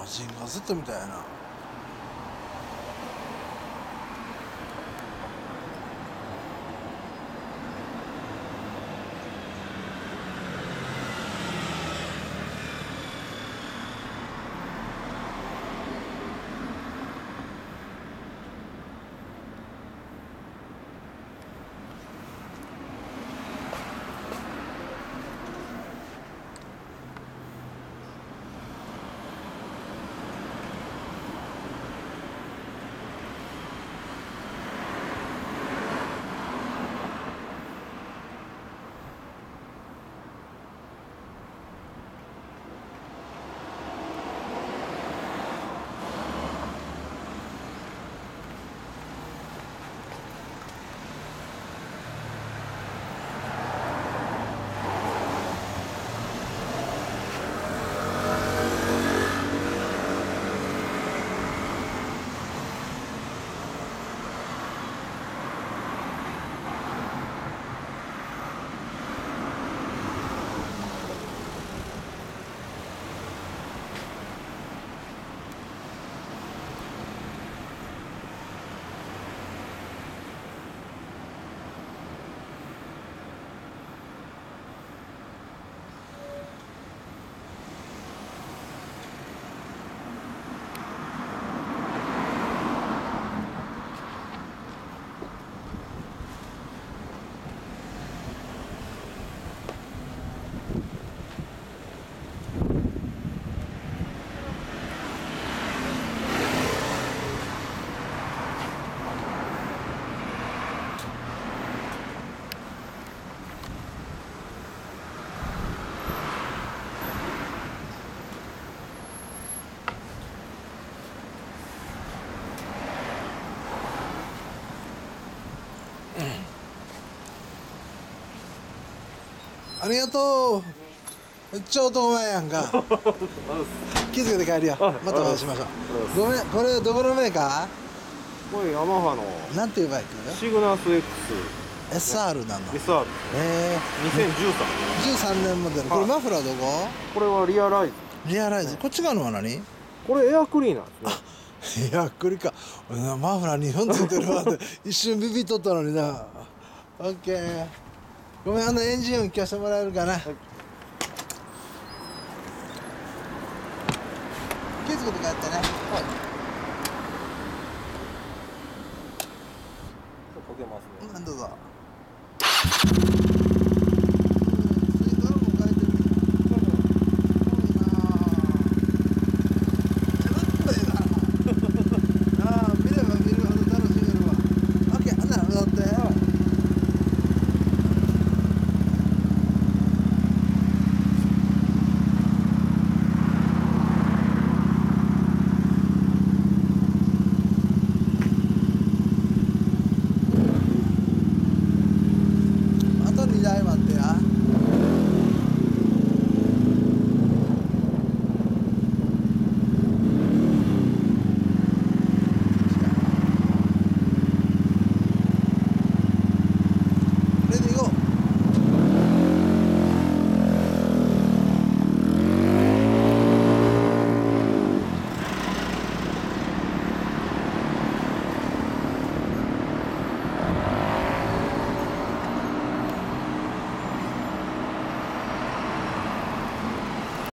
マジンガー Z みたいな。ありがとう。めっちゃ男前やんか。気づけて帰るよ。あまたお会いしましょう。あごめんこれどこのメーカこれヤマハのーなんていうバイク？シグナス X SR なの SR え2013ー、13年モデル。これマフラーどこ？これはリアライズ。リアライズ。こっち側のは何？これエアクリーナーですね。いやっくりか。マフラー2本ついてるわって。一瞬ビビっとったのにな。オッケーごめんあのエンジン音聞かせてもらえるかな、気づけて帰ってね。かけ